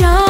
정